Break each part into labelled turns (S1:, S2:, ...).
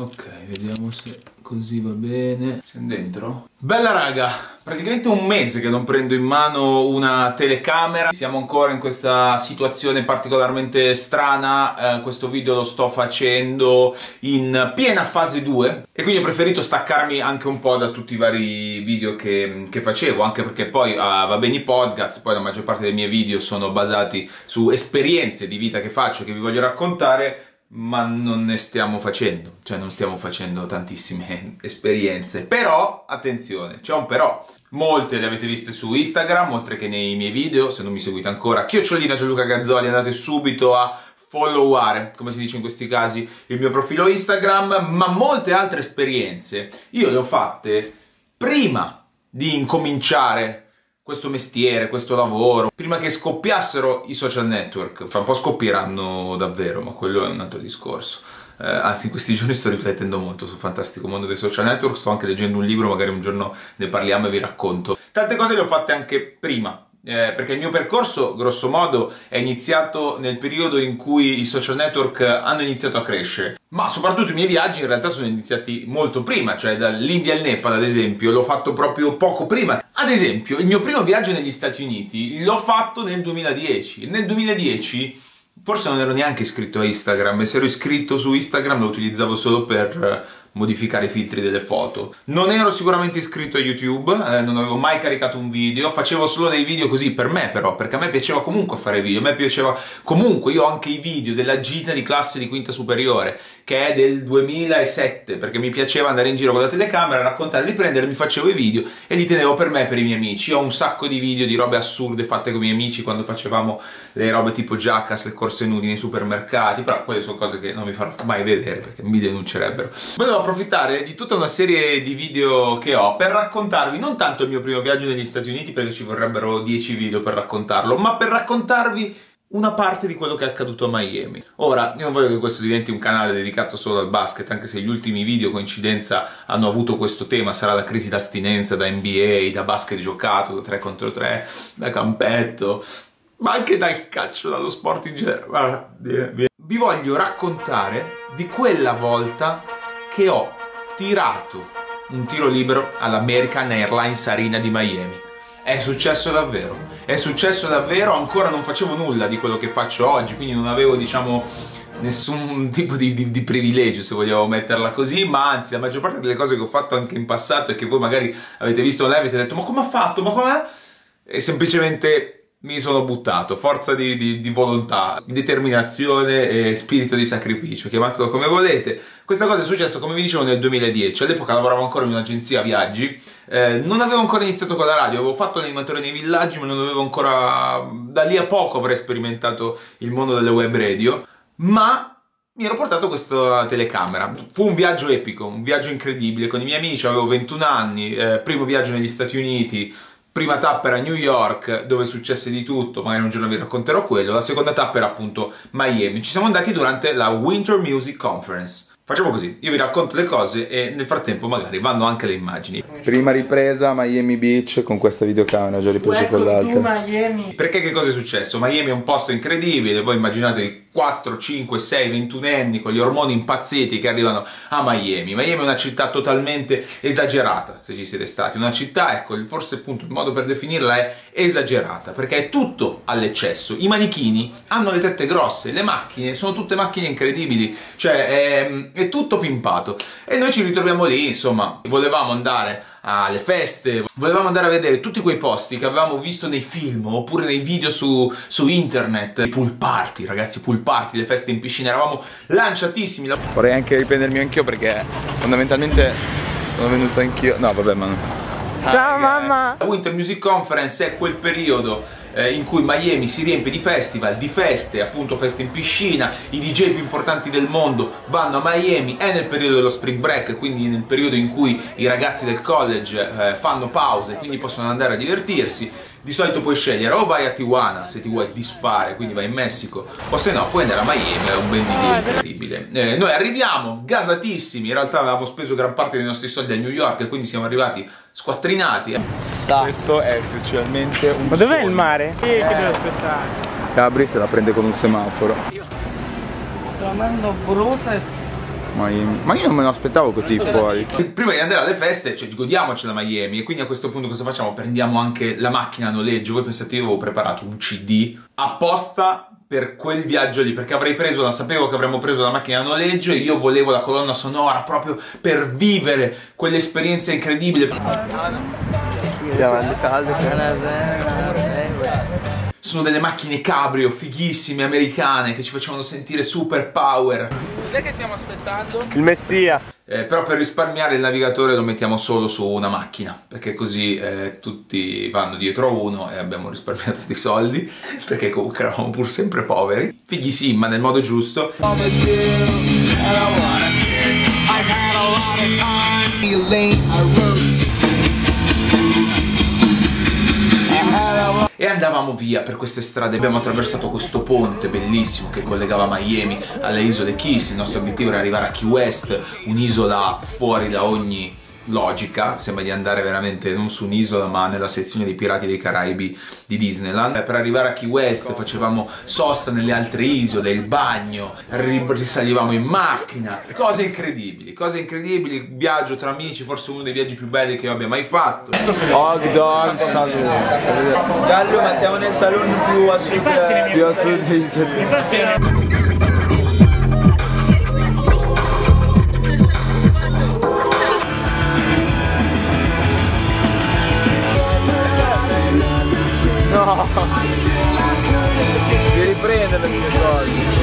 S1: Ok, vediamo se così va bene. Siamo dentro? Bella raga, praticamente un mese che non prendo in mano una telecamera. Siamo ancora in questa situazione particolarmente strana. Eh, questo video lo sto facendo in piena fase 2 e quindi ho preferito staccarmi anche un po' da tutti i vari video che, che facevo, anche perché poi uh, va bene i podcast, poi la maggior parte dei miei video sono basati su esperienze di vita che faccio, che vi voglio raccontare ma non ne stiamo facendo, cioè non stiamo facendo tantissime esperienze. Però, attenzione, c'è un però. Molte le avete viste su Instagram, oltre che nei miei video, se non mi seguite ancora, chiocciolina Gianluca Gazzoli, andate subito a followare, come si dice in questi casi, il mio profilo Instagram, ma molte altre esperienze io le ho fatte prima di incominciare questo mestiere, questo lavoro, prima che scoppiassero i social network. Fra un po' scoppieranno davvero, ma quello è un altro discorso. Eh, anzi, in questi giorni sto riflettendo molto sul fantastico mondo dei social network, sto anche leggendo un libro, magari un giorno ne parliamo e vi racconto. Tante cose le ho fatte anche prima, eh, perché il mio percorso, grosso modo, è iniziato nel periodo in cui i social network hanno iniziato a crescere. Ma soprattutto i miei viaggi in realtà sono iniziati molto prima, cioè dall'India al Nepal ad esempio, l'ho fatto proprio poco prima. Ad esempio, il mio primo viaggio negli Stati Uniti l'ho fatto nel 2010. Nel 2010 forse non ero neanche iscritto a Instagram e se ero iscritto su Instagram lo utilizzavo solo per modificare i filtri delle foto. Non ero sicuramente iscritto a YouTube, eh, non avevo mai caricato un video, facevo solo dei video così per me però, perché a me piaceva comunque fare video, a me piaceva comunque, io ho anche i video della gita di classe di quinta superiore, che è del 2007, perché mi piaceva andare in giro con la telecamera, raccontare, riprendere, mi facevo i video e li tenevo per me e per i miei amici. Io ho un sacco di video di robe assurde fatte con i miei amici quando facevamo le robe tipo Jackass, le corse nudi nei supermercati, però quelle sono cose che non vi farò mai vedere perché mi denuncerebbero. Volevo approfittare di tutta una serie di video che ho per raccontarvi non tanto il mio primo viaggio negli Stati Uniti perché ci vorrebbero 10 video per raccontarlo, ma per raccontarvi una parte di quello che è accaduto a Miami. Ora, io non voglio che questo diventi un canale dedicato solo al basket, anche se gli ultimi video coincidenza hanno avuto questo tema, sarà la crisi d'astinenza da NBA, da basket giocato, da 3 contro 3, da campetto, ma anche dal calcio, dallo sport in generale. Vi voglio raccontare di quella volta che ho tirato un tiro libero all'American Airlines Arena di Miami. È successo davvero, è successo davvero, ancora non facevo nulla di quello che faccio oggi, quindi non avevo, diciamo, nessun tipo di, di, di, privilegio se vogliamo metterla così ma anzi la maggior parte delle cose che ho fatto anche in passato e che voi magari avete visto online avete detto ma come ha fatto? Ma com'è? E semplicemente mi sono buttato, forza di, di, di, volontà, determinazione e spirito di sacrificio, chiamatelo come volete. Questa cosa è successa, come vi dicevo, nel 2010. All'epoca lavoravo ancora in un'agenzia viaggi, eh, non avevo ancora iniziato con la radio, avevo fatto l'animatore nei villaggi, ma non avevo ancora... Da lì a poco avrei sperimentato il mondo delle web radio, ma mi ero portato questa telecamera. Fu un viaggio epico, un viaggio incredibile con i miei amici, avevo 21 anni, eh, primo viaggio negli Stati Uniti, prima tappa era New York dove successe di tutto, magari un giorno vi racconterò quello, la seconda tappa era appunto Miami. Ci siamo andati durante la Winter Music Conference. Facciamo così, io vi racconto le cose e nel frattempo magari vanno anche le immagini.
S2: Prima ripresa Miami Beach con questa videocamera, ho già ripreso quell'altra.
S1: Perché che cosa è successo? Miami è un posto incredibile, voi immaginatevi 4, 5, 6, 21 anni con gli ormoni impazziti che arrivano a Miami. Miami è una città totalmente esagerata, se ci siete stati. Una città, ecco, forse appunto il modo per definirla è esagerata, perché è tutto all'eccesso. I manichini hanno le tette grosse, le macchine sono tutte macchine incredibili, cioè è, è tutto pimpato. E noi ci ritroviamo lì, insomma, volevamo andare alle feste, volevamo andare a vedere tutti quei posti che avevamo visto nei film oppure nei video su, su internet, i pool party, ragazzi, pool party, le feste in piscina, eravamo lanciatissimi.
S2: Vorrei anche riprendermi anch'io perché fondamentalmente sono venuto anch'io, no vabbè ma...
S3: Ciao mamma!
S1: La Winter Music Conference è quel periodo eh, in cui Miami si riempie di festival, di feste, appunto feste in piscina, i DJ più importanti del mondo vanno a Miami, è nel periodo dello spring break, quindi nel periodo in cui i ragazzi del college eh, fanno pause, quindi possono andare a divertirsi. Di solito puoi scegliere o vai a Tijuana se ti vuoi disfare, quindi vai in Messico, o se no puoi andare a Miami, è un ben video ah, incredibile. Eh, noi arriviamo gasatissimi, in realtà avevamo speso gran parte dei nostri soldi a New York e quindi siamo arrivati squattrinati.
S2: Questo è ufficialmente un
S3: Ma dov'è il mare? Sì, eh. che devo aspettare?
S2: Gabri se la prende con un semaforo.
S3: Sto andando bruces
S2: Miami. Ma io non me lo aspettavo così fuori.
S1: Prima di andare alle feste, cioè godiamoci la Miami e quindi a questo punto cosa facciamo? Prendiamo anche la macchina a noleggio. Voi pensate io avevo preparato un CD apposta per quel viaggio lì, perché avrei preso, la sapevo che avremmo preso la macchina a noleggio e io volevo la colonna sonora proprio per vivere quell'esperienza incredibile. Sono delle macchine cabrio fighissime americane che ci facevano sentire super power. Cos'è che stiamo aspettando?
S3: Il messia.
S1: Eh, però per risparmiare il navigatore lo mettiamo solo su una macchina perché così eh, tutti vanno dietro a uno e abbiamo risparmiato dei soldi perché comunque eravamo pur sempre poveri fighi sì ma nel modo giusto andavamo via per queste strade. Abbiamo attraversato questo ponte bellissimo che collegava Miami alle isole Keys. Il nostro obiettivo era arrivare a Key West un'isola fuori da ogni logica, sembra di andare veramente non su un'isola ma nella sezione dei Pirati dei Caraibi di Disneyland. Per arrivare a Key West facevamo sosta nelle altre isole, il bagno, risalivamo in macchina, cose incredibili, cose incredibili, viaggio tra amici, forse uno dei viaggi più belli che io abbia mai fatto.
S2: Hog dog saloon.
S4: Gallo, ma siamo nel saloon più a sud.
S2: Più a sud
S4: riprendere le mie cose.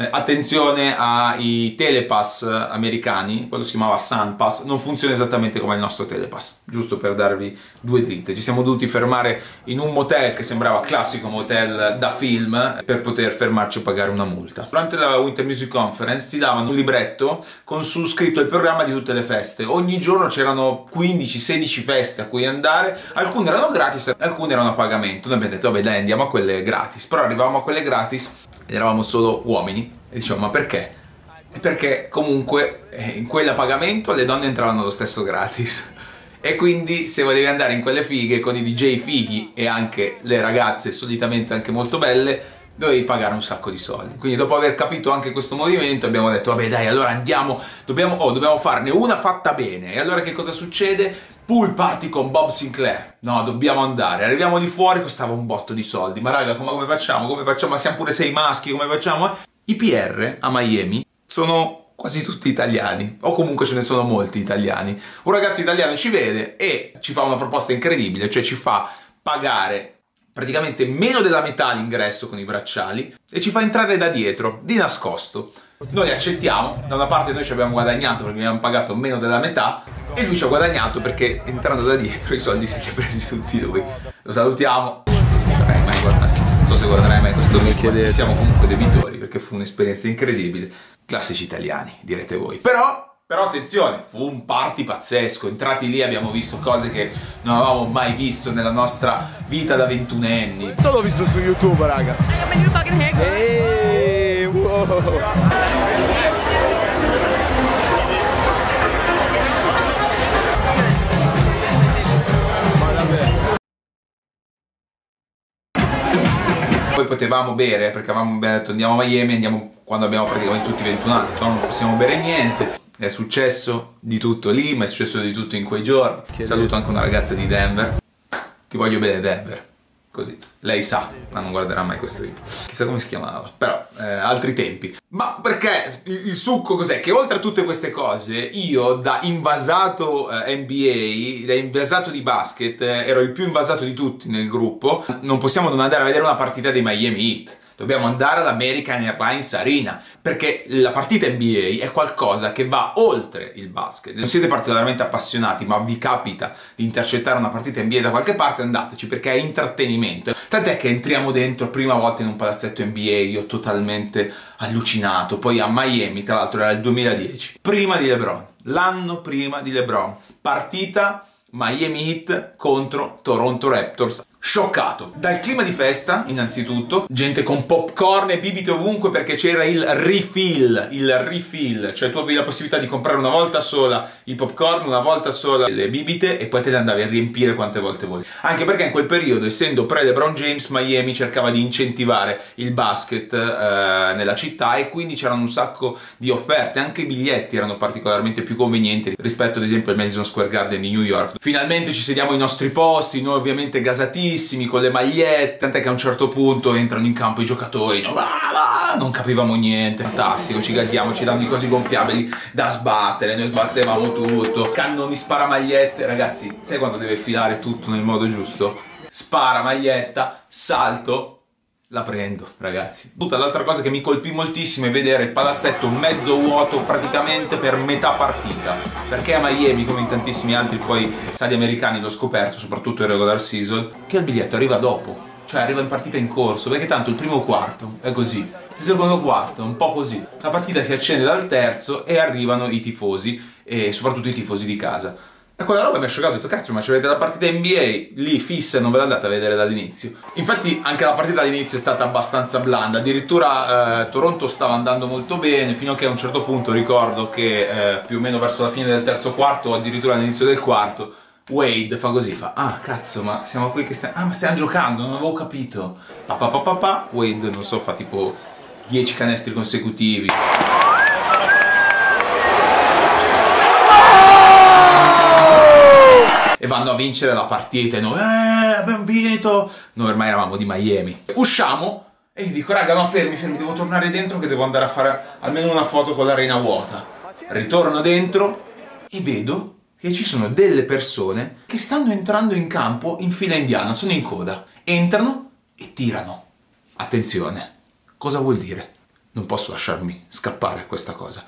S1: Eh, attenzione ai telepass americani, quello si chiamava Sunpass, non funziona esattamente come il nostro telepass, giusto per darvi due dritte. Ci siamo dovuti fermare in un motel che sembrava classico motel da film per poter fermarci e pagare una multa. Durante la Winter Music Conference ti davano un libretto con su scritto il programma di tutte le feste. Ogni giorno c'erano 15-16 feste a cui andare, alcune erano gratis, alcune erano a pagamento. Noi abbiamo detto vabbè dai andiamo a quelle gratis, però arrivavamo a quelle gratis eravamo solo uomini e diciamo ma perché? Perché comunque eh, in quella pagamento le donne entravano lo stesso gratis e quindi se volevi andare in quelle fighe con i DJ fighi e anche le ragazze solitamente anche molto belle dovevi pagare un sacco di soldi quindi dopo aver capito anche questo movimento abbiamo detto vabbè dai allora andiamo dobbiamo, oh, dobbiamo farne una fatta bene e allora che cosa succede? Pool party con Bob Sinclair. No, dobbiamo andare. Arriviamo di fuori, costava un botto di soldi. Ma raga, come, come facciamo? Come facciamo? Ma siamo pure sei maschi, come facciamo? I PR a Miami sono quasi tutti italiani, o comunque ce ne sono molti italiani. Un ragazzo italiano ci vede e ci fa una proposta incredibile, cioè ci fa pagare praticamente meno della metà l'ingresso con i bracciali e ci fa entrare da dietro, di nascosto. Noi accettiamo, da una parte noi ci abbiamo guadagnato perché abbiamo pagato meno della metà e lui ci ha guadagnato perché entrando da dietro i soldi se li ha presi tutti lui. Lo salutiamo, non so se guarderai mai, guarda- non so se guarderai mai questo video, ma siamo comunque debitori perché fu un'esperienza incredibile. Classici italiani, direte voi. Però però attenzione, fu un party pazzesco, entrati lì abbiamo visto cose che non avevamo mai visto nella nostra vita da ventunenni.
S2: Questo l'ho visto su YouTube, raga. Eeeh, wow.
S1: Poi potevamo bere perché avevamo detto andiamo a Miami, andiamo quando abbiamo praticamente tutti 21 anni, se no non possiamo bere niente. È successo di tutto lì, ma è successo di tutto in quei giorni. Saluto anche una ragazza di Denver. Ti voglio bene Denver. Così. Lei sa, ma non guarderà mai questo video. Chissà come si chiamava. Però, eh, altri tempi. Ma perché il succo cos'è? Che oltre a tutte queste cose, io da invasato eh, NBA, da invasato di basket, eh, ero il più invasato di tutti nel gruppo. Non possiamo non andare a vedere una partita dei Miami Heat. Dobbiamo andare all'American Airlines Arena perché la partita NBA è qualcosa che va oltre il basket. Non siete particolarmente appassionati, ma vi capita di intercettare una partita NBA da qualche parte, andateci perché è intrattenimento. Tant'è che entriamo dentro prima volta in un palazzetto NBA, io totalmente allucinato. Poi a Miami, tra l'altro era il 2010, prima di LeBron, l'anno prima di LeBron. Partita Miami Heat contro Toronto Raptors. Scioccato. Dal clima di festa, innanzitutto, gente con popcorn e bibite ovunque perché c'era il refill, il refill, cioè tu avevi la possibilità di comprare una volta sola il popcorn, una volta sola le bibite e poi te le andavi a riempire quante volte vuoi. Anche perché in quel periodo, essendo pre-LeBron James, Miami cercava di incentivare il basket eh, nella città e quindi c'erano un sacco di offerte, anche i biglietti erano particolarmente più convenienti rispetto ad esempio al Madison Square Garden di New York. Finalmente ci sediamo ai nostri posti, noi ovviamente gasatissimi, con le magliette, tant'è che a un certo punto entrano in campo i giocatori, no, ah, ah, non capivamo niente, fantastico, ci gasiamo, ci danno i cosi gonfiabili da sbattere, noi sbattevamo tutto, cannoni sparamagliette, ragazzi, sai quando deve filare tutto nel modo giusto? Spara maglietta, salto, la prendo, ragazzi. Tutta l'altra cosa che mi colpì moltissimo è vedere il palazzetto mezzo vuoto praticamente per metà partita. Perché a Miami, come in tantissimi altri poi stadi americani, l'ho scoperto, soprattutto in regular season, che il biglietto arriva dopo. Cioè arriva in partita in corso, perché tanto il primo quarto è così. Il secondo quarto, un po' così. La partita si accende dal terzo e arrivano i tifosi, e soprattutto i tifosi di casa. E quella roba mi ha scioccato, ho detto cazzo ma c'avete la partita NBA lì fissa e non ve l'andate a vedere dall'inizio. Infatti anche la partita all'inizio è stata abbastanza blanda, addirittura eh, Toronto stava andando molto bene fino a che a un certo punto ricordo che eh, più o meno verso la fine del terzo quarto o addirittura all'inizio del quarto Wade fa così, fa ah cazzo ma siamo qui che stiamo, ah ma stiamo giocando, non avevo capito. Pa pa pa pa pa, Wade non so fa tipo 10 canestri consecutivi. E vanno a vincere la partita e noi eh, abbiamo vinto. Noi ormai eravamo di Miami. Usciamo e gli dico raga no fermi fermi devo tornare dentro che devo andare a fare almeno una foto con l'arena vuota. Ritorno dentro e vedo che ci sono delle persone che stanno entrando in campo in fila indiana sono in coda. Entrano e tirano. Attenzione cosa vuol dire? Non posso lasciarmi scappare questa cosa.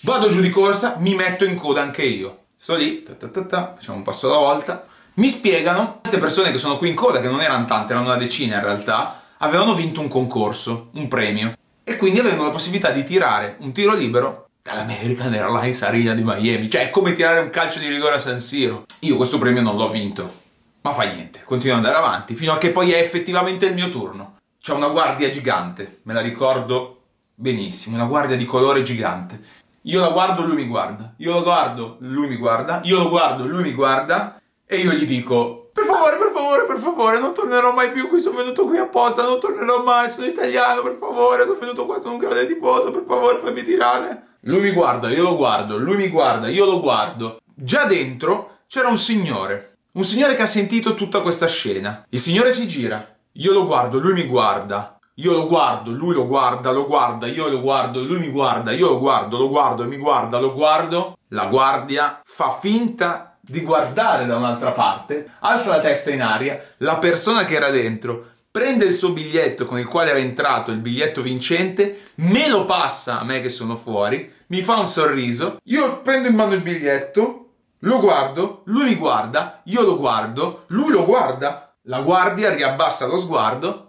S1: Vado giù di corsa mi metto in coda anche io sto lì, ta ta ta facciamo un passo alla volta. Mi spiegano, queste persone che sono qui in coda, che non erano tante, erano una decina in realtà, avevano vinto un concorso, un premio. E quindi avevano la possibilità di tirare un tiro libero dall'American Airlines Arena di Miami. Cioè, è come tirare un calcio di rigore a San Siro. Io questo premio non l'ho vinto. Ma fa niente, continuo ad andare avanti, fino a che poi è effettivamente il mio turno. C'è una guardia gigante, me la ricordo benissimo, una guardia di colore gigante io la guardo, lui mi guarda. Io lo guardo, lui mi guarda. Io lo guardo, lui mi guarda. E io gli dico, per favore, per favore, per favore, non tornerò mai più qui, sono venuto qui apposta, non tornerò mai, sono italiano, per favore, sono venuto qua, sono un grande tifoso, per favore, fammi tirare. Lui mi guarda, io lo guardo, lui mi guarda, io lo guardo. Già dentro c'era un signore, un signore che ha sentito tutta questa scena. Il signore si gira, io lo guardo, lui mi guarda. Io lo guardo, lui lo guarda, lo guarda, io lo guardo, lui mi guarda, io lo guardo, lo guardo, mi guarda, lo guardo. La guardia fa finta di guardare da un'altra parte, alza la testa in aria, la persona che era dentro prende il suo biglietto con il quale era entrato, il biglietto vincente, me lo passa a me che sono fuori, mi fa un sorriso, io prendo in mano il biglietto, lo guardo, lui mi guarda, io lo guardo, lui lo guarda, la guardia riabbassa lo sguardo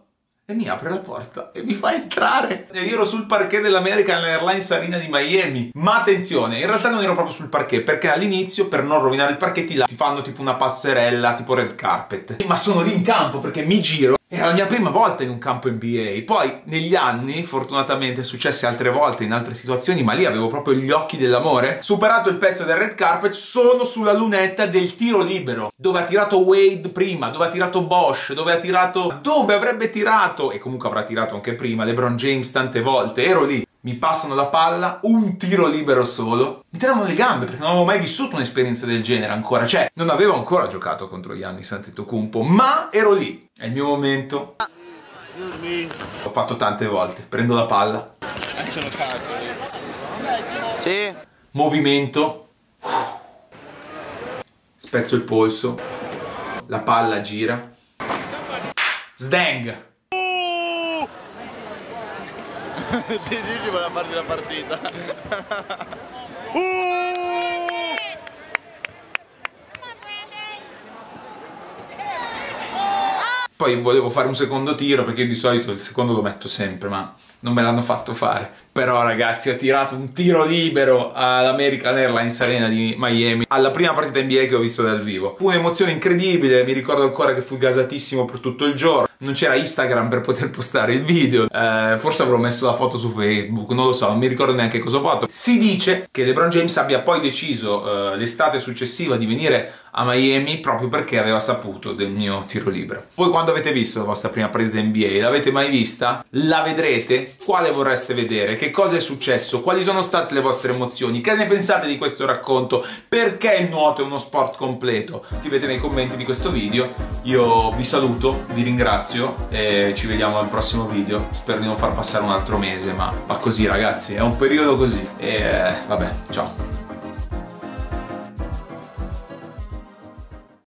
S1: e mi apre la porta e mi fa entrare. E io ero sul parquet dell'American Airlines Arena di Miami. Ma attenzione, in realtà non ero proprio sul parquet, perché all'inizio, per non rovinare il parquet, ti fanno tipo una passerella, tipo red carpet. Ma sono lì in campo perché mi giro era la mia prima volta in un campo NBA, poi negli anni, fortunatamente è successo altre volte in altre situazioni, ma lì avevo proprio gli occhi dell'amore. Superato il pezzo del red carpet, sono sulla lunetta del tiro libero, dove ha tirato Wade prima, dove ha tirato Bosch, dove ha tirato... dove avrebbe tirato, e comunque avrà tirato anche prima, LeBron James tante volte, ero lì mi passano la palla, un tiro libero solo, mi tirano le gambe perché non avevo mai vissuto un'esperienza del genere ancora, cioè non avevo ancora giocato contro Giannis Antetokounmpo, ma ero lì, è il mio momento. L'ho fatto tante volte, prendo la palla.
S4: Sì.
S1: Movimento. Spezzo il polso. La palla gira. Sdang!
S4: sì, Gigi voleva farsi la partita.
S1: Poi volevo fare un secondo tiro perché io di solito il secondo lo metto sempre, ma non me l'hanno fatto fare. Però ragazzi ho tirato un tiro libero all'American Airlines Arena di Miami alla prima partita NBA che ho visto dal vivo. Fu un'emozione incredibile, mi ricordo ancora che fui gasatissimo per tutto il giorno. Non c'era Instagram per poter postare il video, eh, forse avrò messo la foto su Facebook, non lo so, non mi ricordo neanche cosa ho fatto. Si dice che LeBron James abbia poi deciso eh, l'estate successiva di venire a Miami proprio perché aveva saputo del mio tiro libero. Voi quando avete visto la vostra prima partita NBA, l'avete mai vista? La vedrete? Quale vorreste vedere? Che cosa è successo? Quali sono state le vostre emozioni? Che ne pensate di questo racconto? Perché il nuoto è uno sport completo? Scrivete nei commenti di questo video. Io vi saluto, vi ringrazio e ci vediamo al prossimo video. Spero di non far passare un altro mese, ma va così ragazzi, è un periodo così. E vabbè, ciao.